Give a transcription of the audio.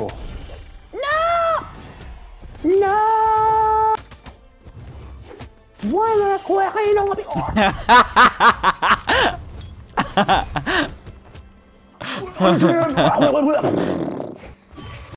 Oh. No! No! Wala ko kayo ng Oh.